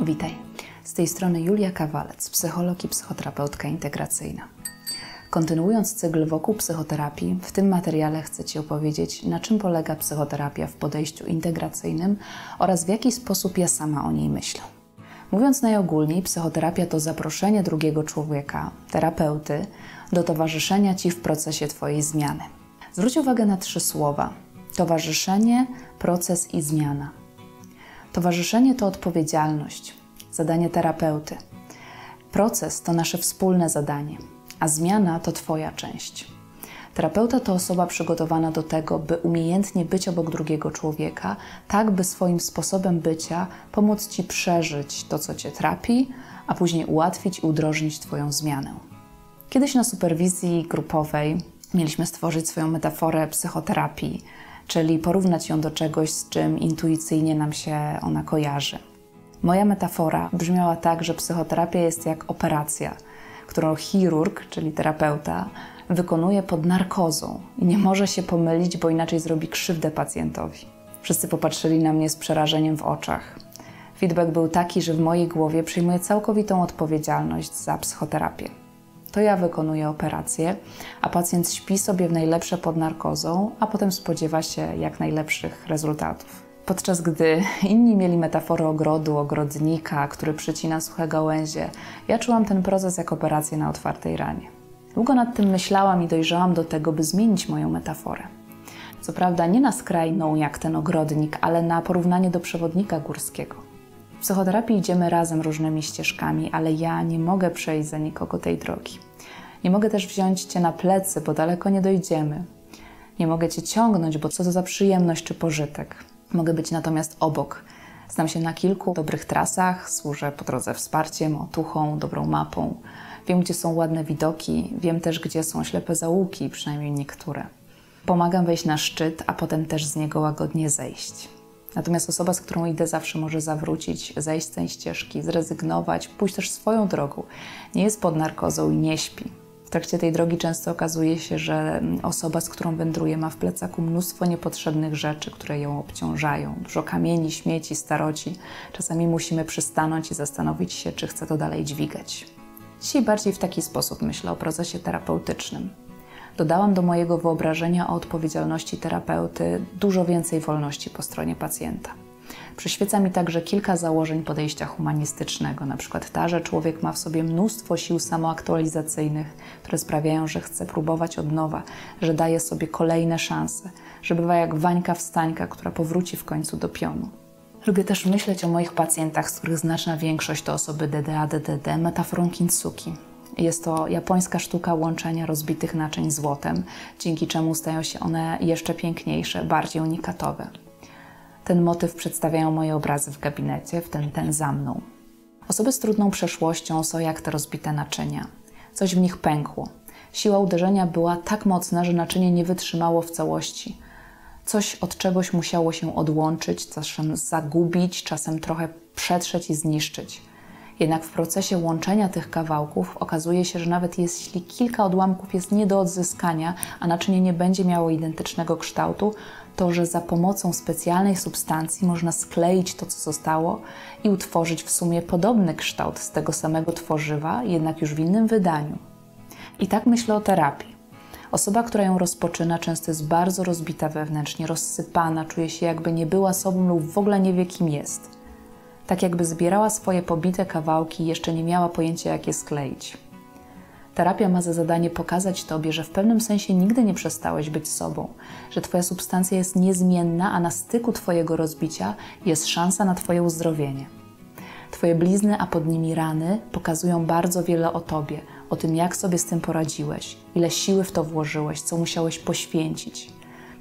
Witaj. Z tej strony Julia Kawalec, psycholog i psychoterapeutka integracyjna. Kontynuując cykl wokół psychoterapii, w tym materiale chcę Ci opowiedzieć, na czym polega psychoterapia w podejściu integracyjnym oraz w jaki sposób ja sama o niej myślę. Mówiąc najogólniej, psychoterapia to zaproszenie drugiego człowieka, terapeuty, do towarzyszenia Ci w procesie Twojej zmiany. Zwróć uwagę na trzy słowa: towarzyszenie, proces i zmiana. Towarzyszenie to odpowiedzialność, zadanie terapeuty. Proces to nasze wspólne zadanie, a zmiana to Twoja część. Terapeuta to osoba przygotowana do tego, by umiejętnie być obok drugiego człowieka, tak by swoim sposobem bycia pomóc Ci przeżyć to, co Cię trapi, a później ułatwić i udrożnić Twoją zmianę. Kiedyś na superwizji grupowej mieliśmy stworzyć swoją metaforę psychoterapii, czyli porównać ją do czegoś, z czym intuicyjnie nam się ona kojarzy. Moja metafora brzmiała tak, że psychoterapia jest jak operacja, którą chirurg, czyli terapeuta, wykonuje pod narkozą i nie może się pomylić, bo inaczej zrobi krzywdę pacjentowi. Wszyscy popatrzyli na mnie z przerażeniem w oczach. Feedback był taki, że w mojej głowie przyjmuję całkowitą odpowiedzialność za psychoterapię. To ja wykonuję operację, a pacjent śpi sobie w najlepsze pod narkozą, a potem spodziewa się jak najlepszych rezultatów. Podczas gdy inni mieli metaforę ogrodu, ogrodnika, który przycina suche gałęzie, ja czułam ten proces jak operację na otwartej ranie. Długo nad tym myślałam i dojrzałam do tego, by zmienić moją metaforę. Co prawda nie na skrajną jak ten ogrodnik, ale na porównanie do przewodnika górskiego. W psychoterapii idziemy razem różnymi ścieżkami, ale ja nie mogę przejść za nikogo tej drogi. Nie mogę też wziąć cię na plecy, bo daleko nie dojdziemy. Nie mogę cię ciągnąć, bo co to za przyjemność czy pożytek. Mogę być natomiast obok. Znam się na kilku dobrych trasach, służę po drodze wsparciem, otuchą, dobrą mapą. Wiem, gdzie są ładne widoki, wiem też, gdzie są ślepe załuki, przynajmniej niektóre. Pomagam wejść na szczyt, a potem też z niego łagodnie zejść. Natomiast osoba, z którą idę, zawsze może zawrócić, zejść z tej ścieżki, zrezygnować, pójść też swoją drogą. Nie jest pod narkozą i nie śpi. W trakcie tej drogi często okazuje się, że osoba, z którą wędruje, ma w plecaku mnóstwo niepotrzebnych rzeczy, które ją obciążają. Dużo kamieni, śmieci, staroci. Czasami musimy przystanąć i zastanowić się, czy chce to dalej dźwigać. Dzisiaj bardziej w taki sposób myślę o procesie terapeutycznym. Dodałam do mojego wyobrażenia o odpowiedzialności terapeuty dużo więcej wolności po stronie pacjenta. Przyświeca mi także kilka założeń podejścia humanistycznego, na przykład ta, że człowiek ma w sobie mnóstwo sił samoaktualizacyjnych, które sprawiają, że chce próbować od nowa, że daje sobie kolejne szanse, że bywa jak Wańka wstańka, która powróci w końcu do pionu. Lubię też myśleć o moich pacjentach, z których znaczna większość to osoby DDA, DDD, metaforą kintsugi. Jest to japońska sztuka łączenia rozbitych naczyń złotem, dzięki czemu stają się one jeszcze piękniejsze, bardziej unikatowe. Ten motyw przedstawiają moje obrazy w gabinecie, w ten ten za mną. Osoby z trudną przeszłością są jak te rozbite naczynia. Coś w nich pękło. Siła uderzenia była tak mocna, że naczynie nie wytrzymało w całości. Coś od czegoś musiało się odłączyć, czasem zagubić, czasem trochę przetrzeć i zniszczyć. Jednak w procesie łączenia tych kawałków okazuje się, że nawet jeśli kilka odłamków jest nie do odzyskania, a naczynie nie będzie miało identycznego kształtu, to że za pomocą specjalnej substancji można skleić to, co zostało i utworzyć w sumie podobny kształt z tego samego tworzywa, jednak już w innym wydaniu. I tak myślę o terapii. Osoba, która ją rozpoczyna, często jest bardzo rozbita wewnętrznie, rozsypana, czuje się jakby nie była sobą lub w ogóle nie wie, kim jest. Tak jakby zbierała swoje pobite kawałki i jeszcze nie miała pojęcia, jak je skleić. Terapia ma za zadanie pokazać Tobie, że w pewnym sensie nigdy nie przestałeś być sobą, że Twoja substancja jest niezmienna, a na styku Twojego rozbicia jest szansa na Twoje uzdrowienie. Twoje blizny, a pod nimi rany pokazują bardzo wiele o Tobie, o tym, jak sobie z tym poradziłeś, ile siły w to włożyłeś, co musiałeś poświęcić.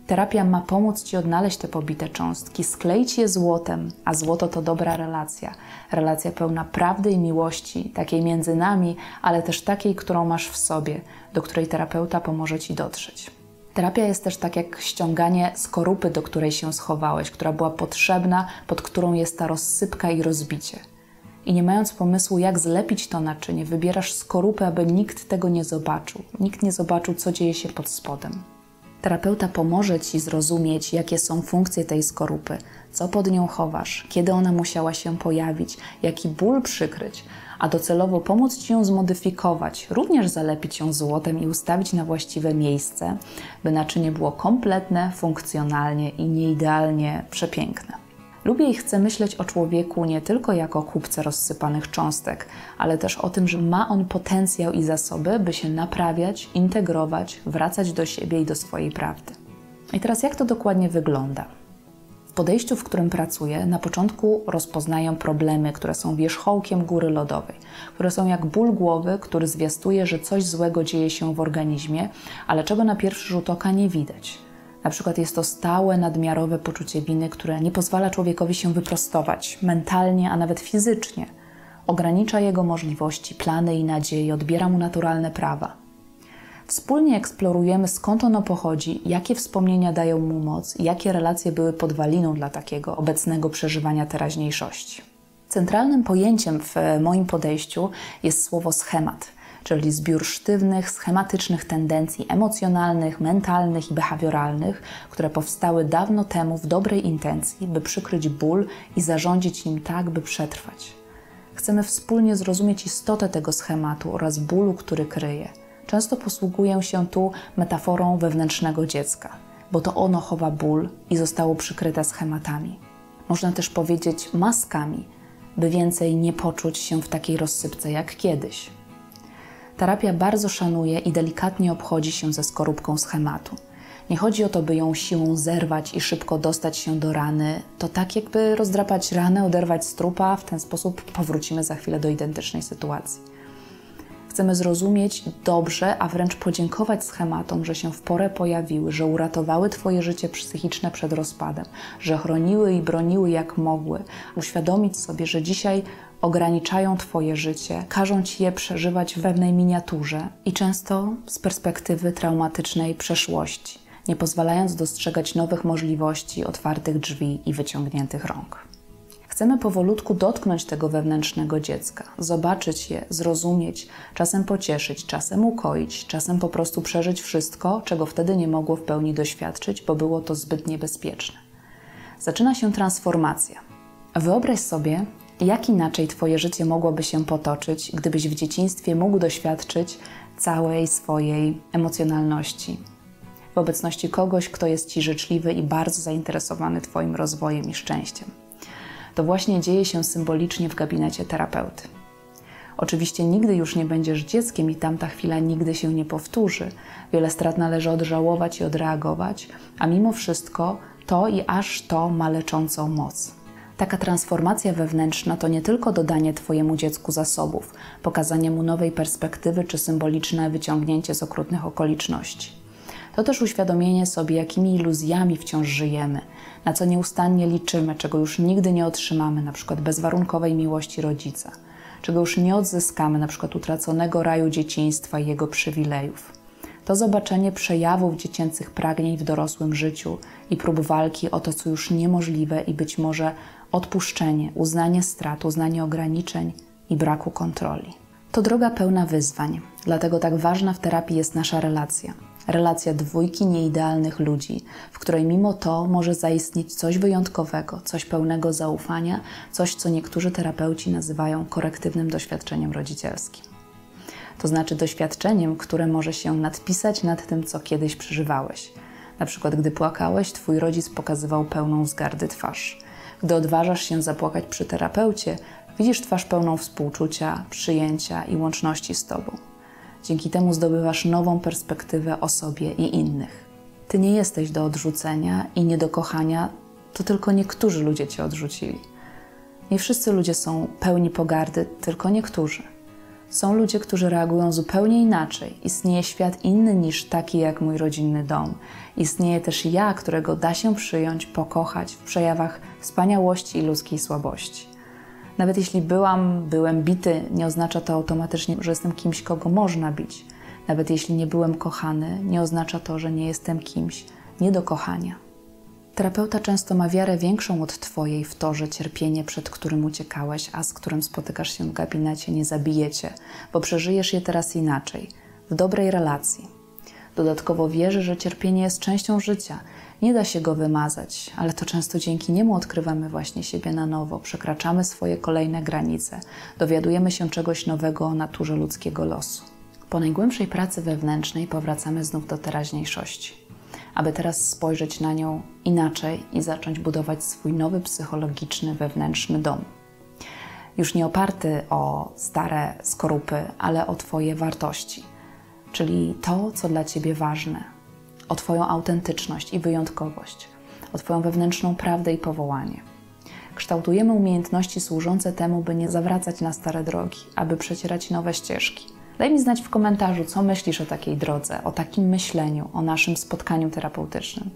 Terapia ma pomóc Ci odnaleźć te pobite cząstki, skleić je złotem, a złoto to dobra relacja. Relacja pełna prawdy i miłości, takiej między nami, ale też takiej, którą masz w sobie, do której terapeuta pomoże Ci dotrzeć. Terapia jest też tak jak ściąganie skorupy, do której się schowałeś, która była potrzebna, pod którą jest ta rozsypka i rozbicie. I nie mając pomysłu, jak zlepić to naczynie, wybierasz skorupę, aby nikt tego nie zobaczył. Nikt nie zobaczył, co dzieje się pod spodem. Terapeuta pomoże Ci zrozumieć, jakie są funkcje tej skorupy, co pod nią chowasz, kiedy ona musiała się pojawić, jaki ból przykryć, a docelowo pomóc Ci ją zmodyfikować, również zalepić ją złotem i ustawić na właściwe miejsce, by naczynie było kompletne, funkcjonalnie i nieidealnie przepiękne. Lubię i chcę myśleć o człowieku nie tylko jako kupce rozsypanych cząstek, ale też o tym, że ma on potencjał i zasoby, by się naprawiać, integrować, wracać do siebie i do swojej prawdy. I teraz jak to dokładnie wygląda? W podejściu, w którym pracuję, na początku rozpoznaję problemy, które są wierzchołkiem góry lodowej, które są jak ból głowy, który zwiastuje, że coś złego dzieje się w organizmie, ale czego na pierwszy rzut oka nie widać. Na przykład jest to stałe, nadmiarowe poczucie winy, które nie pozwala człowiekowi się wyprostować mentalnie, a nawet fizycznie. Ogranicza jego możliwości, plany i nadzieje, odbiera mu naturalne prawa. Wspólnie eksplorujemy skąd ono pochodzi, jakie wspomnienia dają mu moc jakie relacje były podwaliną dla takiego obecnego przeżywania teraźniejszości. Centralnym pojęciem w moim podejściu jest słowo schemat – czyli zbiór sztywnych, schematycznych tendencji emocjonalnych, mentalnych i behawioralnych, które powstały dawno temu w dobrej intencji, by przykryć ból i zarządzić nim tak, by przetrwać. Chcemy wspólnie zrozumieć istotę tego schematu oraz bólu, który kryje. Często posługuję się tu metaforą wewnętrznego dziecka, bo to ono chowa ból i zostało przykryte schematami. Można też powiedzieć maskami, by więcej nie poczuć się w takiej rozsypce jak kiedyś. Terapia bardzo szanuje i delikatnie obchodzi się ze skorupką schematu. Nie chodzi o to, by ją siłą zerwać i szybko dostać się do rany. To tak, jakby rozdrapać ranę, oderwać strupa, w ten sposób powrócimy za chwilę do identycznej sytuacji. Chcemy zrozumieć dobrze, a wręcz podziękować schematom, że się w porę pojawiły, że uratowały Twoje życie psychiczne przed rozpadem, że chroniły i broniły jak mogły. Uświadomić sobie, że dzisiaj ograniczają Twoje życie, każą Ci je przeżywać w pewnej miniaturze i często z perspektywy traumatycznej przeszłości, nie pozwalając dostrzegać nowych możliwości, otwartych drzwi i wyciągniętych rąk. Chcemy powolutku dotknąć tego wewnętrznego dziecka, zobaczyć je, zrozumieć, czasem pocieszyć, czasem ukoić, czasem po prostu przeżyć wszystko, czego wtedy nie mogło w pełni doświadczyć, bo było to zbyt niebezpieczne. Zaczyna się transformacja. Wyobraź sobie, jak inaczej Twoje życie mogłoby się potoczyć, gdybyś w dzieciństwie mógł doświadczyć całej swojej emocjonalności w obecności kogoś, kto jest Ci życzliwy i bardzo zainteresowany Twoim rozwojem i szczęściem. To właśnie dzieje się symbolicznie w gabinecie terapeuty. Oczywiście nigdy już nie będziesz dzieckiem i tamta chwila nigdy się nie powtórzy. Wiele strat należy odżałować i odreagować, a mimo wszystko to i aż to ma leczącą moc. Taka transformacja wewnętrzna to nie tylko dodanie Twojemu dziecku zasobów, pokazanie mu nowej perspektywy czy symboliczne wyciągnięcie z okrutnych okoliczności. To też uświadomienie sobie, jakimi iluzjami wciąż żyjemy, na co nieustannie liczymy, czego już nigdy nie otrzymamy, na przykład bezwarunkowej miłości rodzica, czego już nie odzyskamy, na przykład utraconego raju dzieciństwa i jego przywilejów. To zobaczenie przejawów dziecięcych pragnień w dorosłym życiu i prób walki o to, co już niemożliwe i być może odpuszczenie, uznanie strat, uznanie ograniczeń i braku kontroli. To droga pełna wyzwań, dlatego tak ważna w terapii jest nasza relacja. Relacja dwójki nieidealnych ludzi, w której mimo to może zaistnieć coś wyjątkowego, coś pełnego zaufania, coś, co niektórzy terapeuci nazywają korektywnym doświadczeniem rodzicielskim. To znaczy doświadczeniem, które może się nadpisać nad tym, co kiedyś przeżywałeś. Na przykład, gdy płakałeś, twój rodzic pokazywał pełną wzgardy twarz. Gdy odważasz się zapłakać przy terapeucie, widzisz twarz pełną współczucia, przyjęcia i łączności z tobą. Dzięki temu zdobywasz nową perspektywę o sobie i innych. Ty nie jesteś do odrzucenia i nie do kochania, to tylko niektórzy ludzie cię odrzucili. Nie wszyscy ludzie są pełni pogardy, tylko niektórzy. Są ludzie, którzy reagują zupełnie inaczej. Istnieje świat inny niż taki jak mój rodzinny dom. Istnieje też ja, którego da się przyjąć, pokochać w przejawach wspaniałości i ludzkiej słabości. Nawet jeśli byłam, byłem bity, nie oznacza to automatycznie, że jestem kimś, kogo można bić. Nawet jeśli nie byłem kochany, nie oznacza to, że nie jestem kimś nie do kochania. Terapeuta często ma wiarę większą od Twojej w to, że cierpienie, przed którym uciekałeś, a z którym spotykasz się w gabinecie, nie zabijecie, bo przeżyjesz je teraz inaczej, w dobrej relacji. Dodatkowo wierzy, że cierpienie jest częścią życia. Nie da się go wymazać, ale to często dzięki niemu odkrywamy właśnie siebie na nowo, przekraczamy swoje kolejne granice, dowiadujemy się czegoś nowego o naturze ludzkiego losu. Po najgłębszej pracy wewnętrznej powracamy znów do teraźniejszości, aby teraz spojrzeć na nią inaczej i zacząć budować swój nowy psychologiczny, wewnętrzny dom. Już nie oparty o stare skorupy, ale o Twoje wartości, czyli to, co dla Ciebie ważne, o Twoją autentyczność i wyjątkowość, o Twoją wewnętrzną prawdę i powołanie. Kształtujemy umiejętności służące temu, by nie zawracać na stare drogi, aby przecierać nowe ścieżki Daj mi znać w komentarzu, co myślisz o takiej drodze, o takim myśleniu, o naszym spotkaniu terapeutycznym.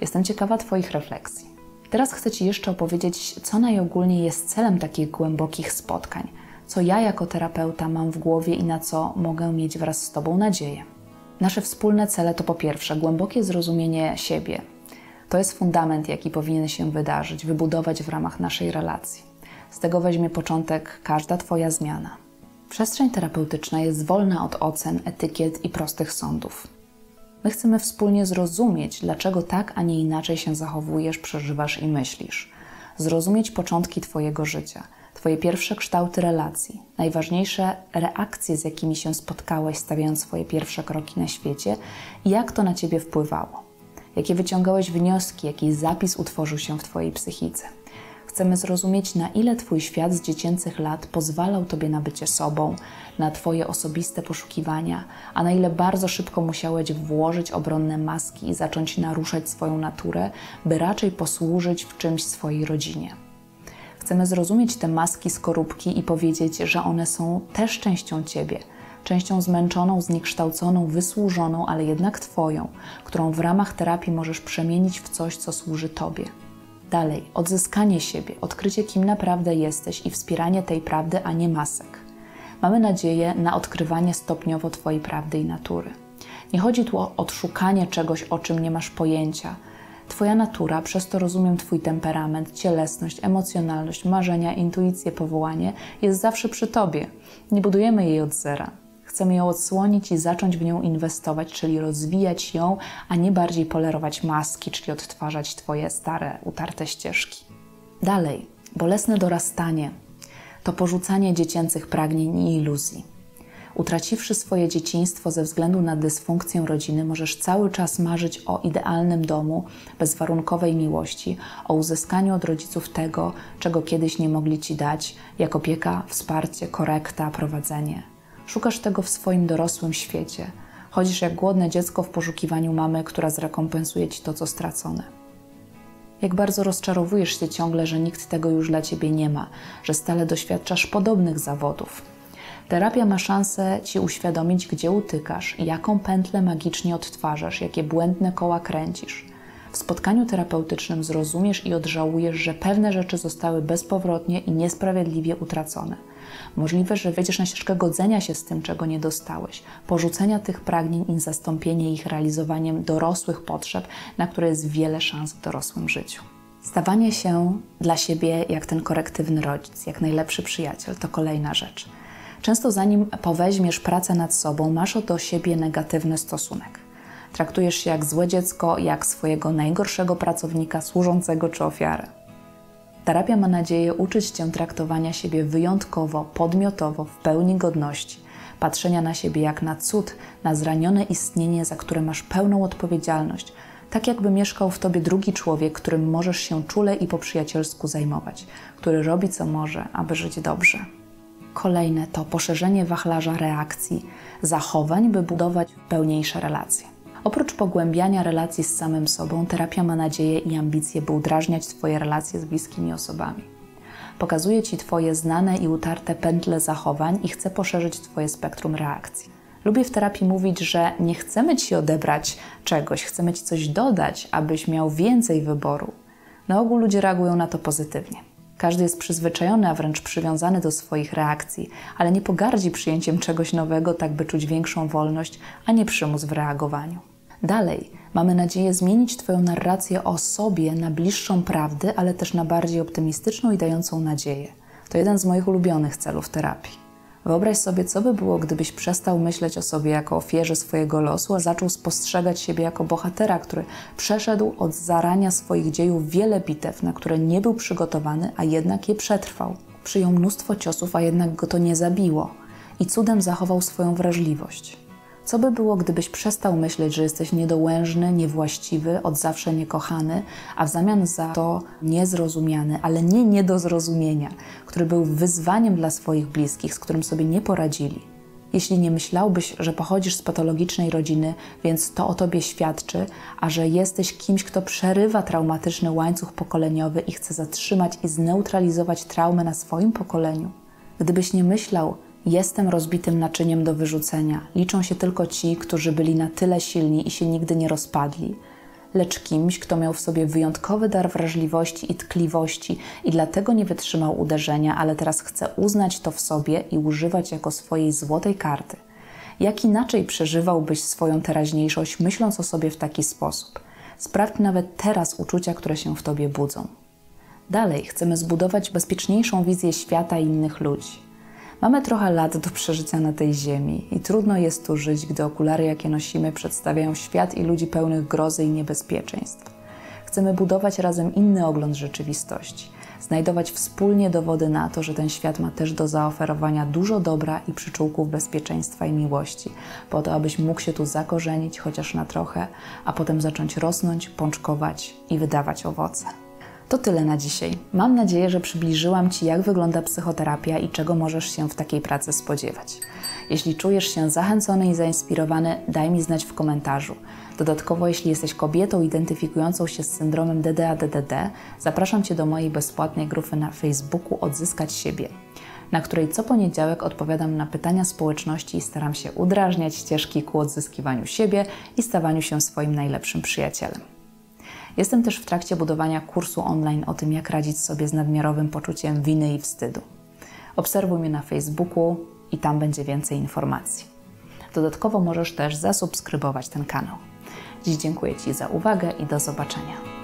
Jestem ciekawa Twoich refleksji. Teraz chcę Ci jeszcze opowiedzieć, co najogólniej jest celem takich głębokich spotkań, co ja jako terapeuta mam w głowie i na co mogę mieć wraz z Tobą nadzieję. Nasze wspólne cele to po pierwsze głębokie zrozumienie siebie. To jest fundament, jaki powinien się wydarzyć, wybudować w ramach naszej relacji. Z tego weźmie początek każda Twoja zmiana. Przestrzeń terapeutyczna jest wolna od ocen, etykiet i prostych sądów. My chcemy wspólnie zrozumieć, dlaczego tak, a nie inaczej się zachowujesz, przeżywasz i myślisz. Zrozumieć początki Twojego życia, Twoje pierwsze kształty relacji, najważniejsze reakcje, z jakimi się spotkałeś, stawiając swoje pierwsze kroki na świecie i jak to na Ciebie wpływało. Jakie wyciągałeś wnioski, jaki zapis utworzył się w Twojej psychice. Chcemy zrozumieć, na ile Twój świat z dziecięcych lat pozwalał Tobie na bycie sobą, na Twoje osobiste poszukiwania, a na ile bardzo szybko musiałeś włożyć obronne maski i zacząć naruszać swoją naturę, by raczej posłużyć w czymś swojej rodzinie. Chcemy zrozumieć te maski skorupki i powiedzieć, że one są też częścią Ciebie, częścią zmęczoną, zniekształconą, wysłużoną, ale jednak Twoją, którą w ramach terapii możesz przemienić w coś, co służy Tobie. Dalej, odzyskanie siebie, odkrycie, kim naprawdę jesteś i wspieranie tej prawdy, a nie masek. Mamy nadzieję na odkrywanie stopniowo Twojej prawdy i natury. Nie chodzi tu o odszukanie czegoś, o czym nie masz pojęcia. Twoja natura, przez to rozumiem Twój temperament, cielesność, emocjonalność, marzenia, intuicję, powołanie, jest zawsze przy Tobie. Nie budujemy jej od zera. Chcemy ją odsłonić i zacząć w nią inwestować, czyli rozwijać ją, a nie bardziej polerować maski, czyli odtwarzać Twoje stare, utarte ścieżki. Dalej, bolesne dorastanie to porzucanie dziecięcych pragnień i iluzji. Utraciwszy swoje dzieciństwo ze względu na dysfunkcję rodziny, możesz cały czas marzyć o idealnym domu, bezwarunkowej miłości, o uzyskaniu od rodziców tego, czego kiedyś nie mogli ci dać, jak opieka, wsparcie, korekta, prowadzenie. Szukasz tego w swoim dorosłym świecie. Chodzisz jak głodne dziecko w poszukiwaniu mamy, która zrekompensuje ci to, co stracone. Jak bardzo rozczarowujesz się ciągle, że nikt tego już dla ciebie nie ma, że stale doświadczasz podobnych zawodów. Terapia ma szansę ci uświadomić, gdzie utykasz, jaką pętlę magicznie odtwarzasz, jakie błędne koła kręcisz. W spotkaniu terapeutycznym zrozumiesz i odżałujesz, że pewne rzeczy zostały bezpowrotnie i niesprawiedliwie utracone Możliwe, że wejdziesz na ścieżkę godzenia się z tym, czego nie dostałeś, porzucenia tych pragnień i zastąpienie ich realizowaniem dorosłych potrzeb, na które jest wiele szans w dorosłym życiu. Stawanie się dla siebie jak ten korektywny rodzic, jak najlepszy przyjaciel to kolejna rzecz. Często zanim poweźmiesz pracę nad sobą, masz do siebie negatywny stosunek. Traktujesz się jak złe dziecko, jak swojego najgorszego pracownika, służącego czy ofiarę. Terapia ma nadzieję uczyć Cię traktowania siebie wyjątkowo, podmiotowo, w pełni godności, patrzenia na siebie jak na cud, na zranione istnienie, za które masz pełną odpowiedzialność, tak jakby mieszkał w Tobie drugi człowiek, którym możesz się czule i po przyjacielsku zajmować, który robi co może, aby żyć dobrze. Kolejne to poszerzenie wachlarza reakcji, zachowań, by budować pełniejsze relacje. Oprócz pogłębiania relacji z samym sobą, terapia ma nadzieję i ambicje, by udrażniać Twoje relacje z bliskimi osobami. Pokazuje Ci Twoje znane i utarte pętle zachowań i chce poszerzyć Twoje spektrum reakcji. Lubię w terapii mówić, że nie chcemy Ci odebrać czegoś, chcemy Ci coś dodać, abyś miał więcej wyboru. Na ogół ludzie reagują na to pozytywnie. Każdy jest przyzwyczajony, a wręcz przywiązany do swoich reakcji, ale nie pogardzi przyjęciem czegoś nowego, tak by czuć większą wolność, a nie przymus w reagowaniu. Dalej, mamy nadzieję zmienić Twoją narrację o sobie na bliższą prawdy, ale też na bardziej optymistyczną i dającą nadzieję. To jeden z moich ulubionych celów terapii. Wyobraź sobie, co by było, gdybyś przestał myśleć o sobie jako ofierze swojego losu, a zaczął spostrzegać siebie jako bohatera, który przeszedł od zarania swoich dziejów wiele bitew, na które nie był przygotowany, a jednak je przetrwał. Przyjął mnóstwo ciosów, a jednak go to nie zabiło i cudem zachował swoją wrażliwość. Co by było, gdybyś przestał myśleć, że jesteś niedołężny, niewłaściwy, od zawsze niekochany, a w zamian za to niezrozumiany, ale nie nie do zrozumienia, który był wyzwaniem dla swoich bliskich, z którym sobie nie poradzili? Jeśli nie myślałbyś, że pochodzisz z patologicznej rodziny, więc to o tobie świadczy, a że jesteś kimś, kto przerywa traumatyczny łańcuch pokoleniowy i chce zatrzymać i zneutralizować traumę na swoim pokoleniu. Gdybyś nie myślał, Jestem rozbitym naczyniem do wyrzucenia. Liczą się tylko ci, którzy byli na tyle silni i się nigdy nie rozpadli, lecz kimś, kto miał w sobie wyjątkowy dar wrażliwości i tkliwości i dlatego nie wytrzymał uderzenia, ale teraz chce uznać to w sobie i używać jako swojej złotej karty. Jak inaczej przeżywałbyś swoją teraźniejszość, myśląc o sobie w taki sposób? Sprawdź nawet teraz uczucia, które się w tobie budzą. Dalej chcemy zbudować bezpieczniejszą wizję świata i innych ludzi. Mamy trochę lat do przeżycia na tej ziemi i trudno jest tu żyć, gdy okulary, jakie nosimy, przedstawiają świat i ludzi pełnych grozy i niebezpieczeństw. Chcemy budować razem inny ogląd rzeczywistości, znajdować wspólnie dowody na to, że ten świat ma też do zaoferowania dużo dobra i przyczółków bezpieczeństwa i miłości, po to, abyś mógł się tu zakorzenić chociaż na trochę, a potem zacząć rosnąć, pączkować i wydawać owoce. To tyle na dzisiaj. Mam nadzieję, że przybliżyłam Ci, jak wygląda psychoterapia i czego możesz się w takiej pracy spodziewać. Jeśli czujesz się zachęcony i zainspirowany, daj mi znać w komentarzu. Dodatkowo, jeśli jesteś kobietą identyfikującą się z syndromem DDA-DDD, zapraszam Cię do mojej bezpłatnej grupy na Facebooku Odzyskać siebie, na której co poniedziałek odpowiadam na pytania społeczności i staram się udrażniać ścieżki ku odzyskiwaniu siebie i stawaniu się swoim najlepszym przyjacielem. Jestem też w trakcie budowania kursu online o tym, jak radzić sobie z nadmiarowym poczuciem winy i wstydu. Obserwuj mnie na Facebooku i tam będzie więcej informacji. Dodatkowo możesz też zasubskrybować ten kanał. Dziś dziękuję Ci za uwagę i do zobaczenia.